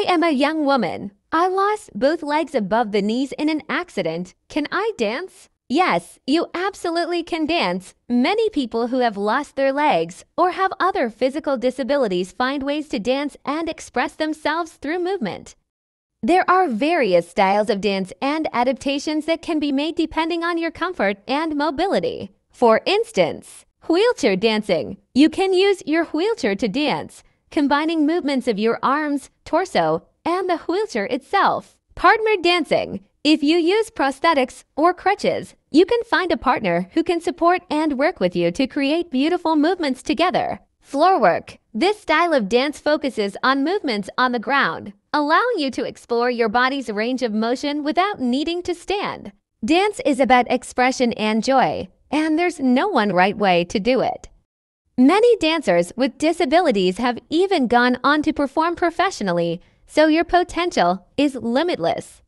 I am a young woman. I lost both legs above the knees in an accident. Can I dance? Yes, you absolutely can dance. Many people who have lost their legs or have other physical disabilities find ways to dance and express themselves through movement. There are various styles of dance and adaptations that can be made depending on your comfort and mobility. For instance, wheelchair dancing. You can use your wheelchair to dance, combining movements of your arms, torso, and the wheelchair itself. Partner dancing. If you use prosthetics or crutches, you can find a partner who can support and work with you to create beautiful movements together. Floor work. This style of dance focuses on movements on the ground, allowing you to explore your body's range of motion without needing to stand. Dance is about expression and joy, and there's no one right way to do it. Many dancers with disabilities have even gone on to perform professionally, so your potential is limitless.